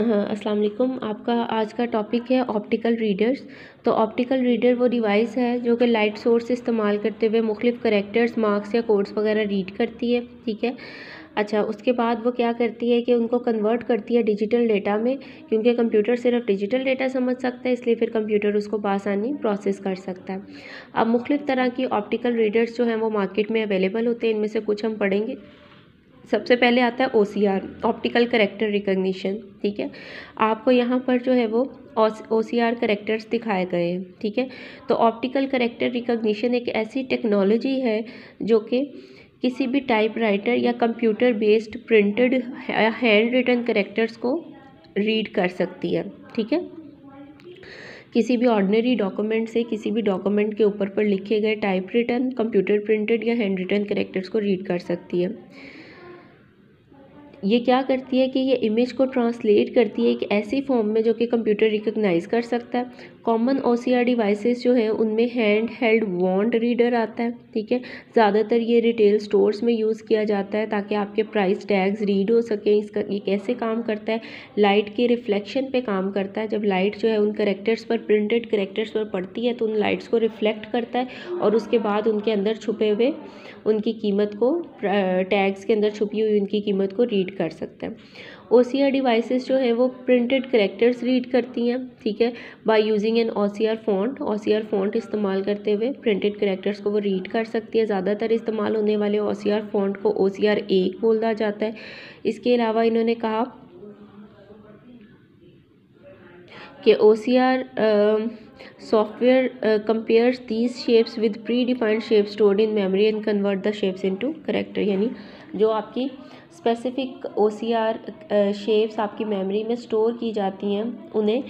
हाँ अस्सलाम आपका आज का टॉपिक है ऑप्टिकल रीडर्स तो ऑप्टिकल रीडर वो डिवाइस है जो कि लाइट सोर्स इस्तेमाल करते हुए मुख्तलिफ़ करेक्टर्स मार्क्स या कोड्स वगैरह रीड करती है, ठीक है? अच्छा उसके बाद वो क्या करती है कि उनको कन्वर्ट करती है डिजिटल डेटा में, क्योंकि कंप्यूटर सिर्फ़ डिजिटल डेटा समझ सकता है, इसलिए फिर कंप्यूटर उसको बासानी प्रोसेस कर सकता है। अब मुख्तलिफ़ तरह की ऑप्टिकल रीडर्स जो हैं वो मार्केट में अवेलेबल होते हैं, इनमें से कुछ हम पढ़ेंगे। सबसे पहले आता है O C R optical character recognition ठीक है? आपको यहाँ पर जो है वो ओ सी आर करेक्टर्स दिखाए गए हैं, ठीक है? तो ऑप्टिकल करेक्टर रिकग्निशन एक ऐसी टेक्नोलॉजी है जो कि किसी भी टाइप राइटर या computer based printed handwritten characters को रीड कर सकती है, ठीक है? किसी भी ऑर्डनरी डॉक्यूमेंट से किसी भी डॉक्यूमेंट के ऊपर पर लिखे गए टाइप रिटर्न कंप्यूटर प्रिंटेड या हैंड रिटन करेक्टर्स को रीड कर सकती है। ये क्या करती है कि ये इमेज को ट्रांसलेट करती है एक ऐसी फॉर्म में जो कि कंप्यूटर रिकग्नाइज कर सकता है। कॉमन ओ सी डिवाइसेस जो हैं, उनमें हैंड हेल्ड वॉन्ट रीडर आता है, ठीक है? ज़्यादातर ये रिटेल स्टोर्स में यूज़ किया जाता है ताकि आपके प्राइस टैग्स रीड हो सकें, इसका ये कैसे काम करता है? लाइट के रिफ्लेक्शन पे काम करता है। जब लाइट जो है, उन करेक्टर्स पर प्रिंटेड करेक्टर्स पर पड़ती है तो उन लाइट्स को रिफ्लेक्ट करता है और उसके बाद उनके अंदर छुपे हुए उनकी कीमत को टैग्स के अंदर छुपी हुई उनकी कीमत को रीड कर सकते हैं। ओ डिवाइसेस जो है वो प्रिंटेड करेक्टर्स रीड करती हैं, ठीक है? By using an O font O R font इस्तेमाल करते हुए प्रिंटेड करेक्टर्स को वो रीड कर सकती है। ज़्यादातर इस्तेमाल होने वाले ओ सी आर फॉन्ट को ओ सी एक बोला जाता है। इसके अलावा इन्होंने कहा कि O C R software compares these shapes with predefined shape stored in memory and convert the shapes into character यानी जो आपकी specific O C R shapes आपकी मेमोरी में स्टोर की जाती हैं, उन्हें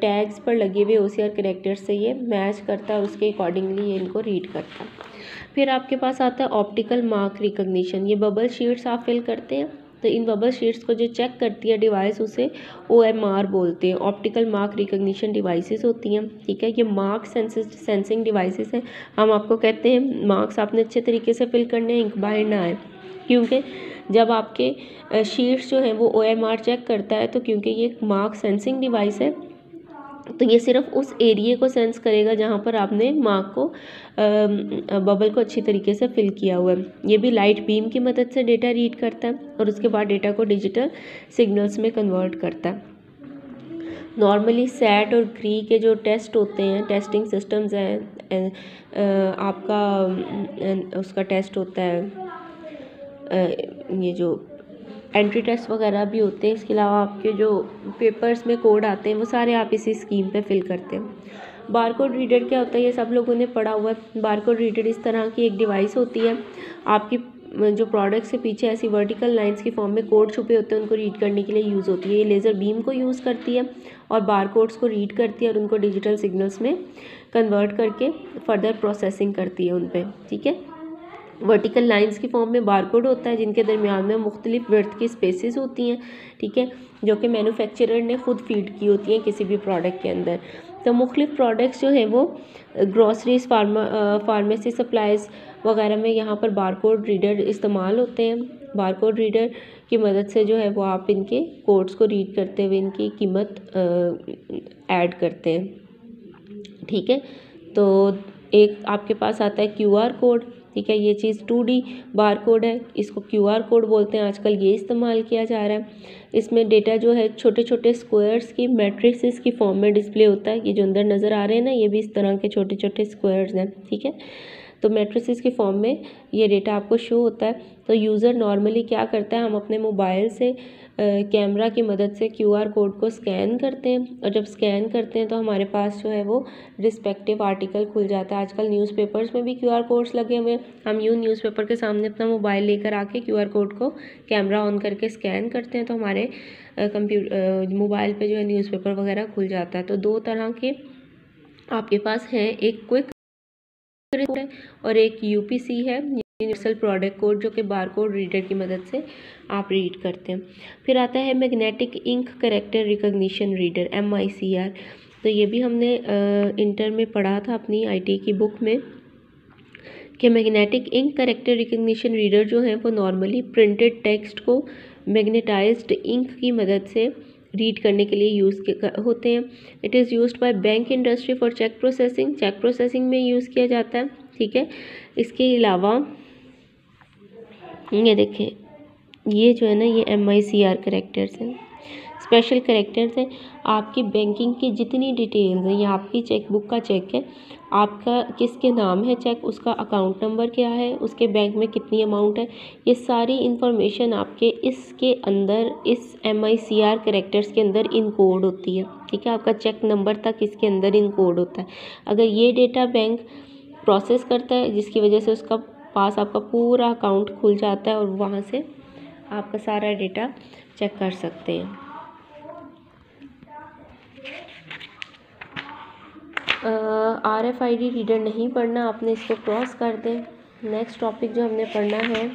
टैग्स पर लगे हुए ओ सी आर करेक्टर से ये मैच करता है उसके अकॉर्डिंगली ये इनको रीड करता। है फिर आपके पास आता है ऑप्टिकल मार्क रिकग्निशन ये बबल शीट्स आप फिल करते हैं तो इन बबल शीट्स को जो चेक करती है डिवाइस उसे ओ एम आर बोलते हैं ऑप्टिकल मार्क रिकग्निशन डिवाइसेस होती हैं, ठीक है? ये मार्क सेंसिंग डिवाइसेस हैं, हम आपको कहते हैं मार्क्स आपने अच्छे तरीके से फिल करने हैं इंक बाहर ना आए क्योंकि जब आपके शीट्स जो हैं वो ओ एम आर चेक करता है तो क्योंकि ये एक मार्क सेंसिंग डिवाइस है तो ये सिर्फ़ उस एरिए को सेंस करेगा जहाँ पर आपने मार्क को बबल को अच्छी तरीके से फिल किया हुआ है। ये भी लाइट बीम की मदद से डेटा रीड करता है और उसके बाद डेटा को डिजिटल सिग्नल्स में कन्वर्ट करता है। नॉर्मली सैट और ग्री के जो टेस्ट होते हैं टेस्टिंग सिस्टम्स हैं आपका उसका टेस्ट होता है। ये जो एंट्री टेस्ट वगैरह भी होते हैं, इसके अलावा आपके जो पेपर्स में कोड आते हैं, वो सारे आप इसी स्कीम पे फिल करते हैं। बार कोड रीडर क्या होता है, ये सब लोगों ने पढ़ा हुआ है। बार कोड रीडर इस तरह की एक डिवाइस होती है, आपकी जो प्रोडक्ट्स के पीछे ऐसी वर्टिकल लाइंस की फॉर्म में कोड छुपे होते हैं, उनको रीड करने के लिए यूज़ होती है। ये लेज़र बीम को यूज़ करती है और बार कोड्स को रीड करती है और उनको डिजिटल सिग्नल्स में कन्वर्ट करके फर्दर प्रोसेसिंग करती है उन पर ठीक है? वर्टिकल लाइंस की फॉर्म में बारकोड होता है, जिनके दरमियान में मुख्तलिफ़ वर्थ की स्पेसिस होती हैं, ठीक है? जो कि मैन्युफैक्चरर ने ख़ुद फ़ीड की होती हैं किसी भी प्रोडक्ट के अंदर। तो मुख्तलिफ़ प्रोडक्ट्स जो हैं वो ग्रॉसरीज फार्मा फार्मेसी सप्लाइज वगैरह में यहाँ पर बारकोड रीडर इस्तेमाल होते हैं। बारकोड रीडर की मदद से जो है वो आप इनके कोड्स को रीड करते हुए इनकी कीमत ऐड करते हैं। ठीक है? तो एक आपके पास आता है क्यू आर कोड ठीक है, ये चीज़ टू डी बार कोड है, इसको क्यू आर कोड बोलते हैं, आजकल ये इस्तेमाल किया जा रहा है। इसमें डेटा जो है छोटे छोटे स्क्वायर्स की मैट्रिक्स की फॉर्म में डिस्प्ले होता है, ये जो अंदर नज़र आ रहे हैं ना, ये भी इस तरह के छोटे छोटे स्क्वायर्स हैं, ठीक है। तो मैट्रिसेस के फॉर्म में ये डेटा आपको शो होता है। तो यूज़र नॉर्मली क्या करता है, हम अपने मोबाइल से कैमरा की मदद से क्यूआर कोड को स्कैन करते हैं। और जब स्कैन करते हैं तो हमारे पास जो है वो रिस्पेक्टिव आर्टिकल खुल जाता है। आजकल न्यूज़पेपर्स में भी क्यूआर कोड्स लगे हुए हैं। हम यूँ न्यूज़पेपर के सामने अपना मोबाइल लेकर आके क्यूआर कोड को कैमरा ऑन करके स्कैन करते हैं तो हमारे कंप्यूटर मोबाइल पर जो है न्यूज़पेपर वगैरह खुल जाता है। तो दो तरह के आपके पास हैं। एक क्विक और एक यूपीसी है यूनिवर्सल प्रोडक्ट कोड जो कि बार कोड रीडर की मदद से आप रीड करते हैं। फिर आता है magnetic ink character recognition reader M I C R तो ये भी हमने इंटर में पढ़ा था अपनी आईटी की बुक में कि magnetic ink character recognition reader जो है वो नॉर्मली प्रिंटेड टेक्स्ट को मैग्नेटाइज्ड इंक की मदद से रीड करने के लिए यूज़ होते हैं। It is use by bank industry for cheque processing cheque processing में यूज़ किया जाता है, ठीक है? इसके अलावा, ये देखें, ये जो है ना, ये M I C R characters हैं। स्पेशल करेक्टर्स हैं। आपकी बैंकिंग की जितनी डिटेल्स हैं, या आपकी चेकबुक का चेक है, आपका किसके नाम है चेक, उसका अकाउंट नंबर क्या है, उसके बैंक में कितनी अमाउंट है, ये सारी इन्फॉर्मेशन आपके इसके अंदर, इस M I C R characters के अंदर इनकोड होती है। ठीक है? आपका चेक नंबर तक इसके अंदर इनकोड होता है। अगर ये डेटा बैंक प्रोसेस करता है, जिसकी वजह से उसका पास आपका पूरा अकाउंट खुल जाता है और वहाँ से आपका सारा डेटा चेक कर सकते हैं। R F I D reader नहीं पढ़ना, आपने इसको क्रॉस कर दें। नेक्स्ट टॉपिक जो हमने पढ़ना है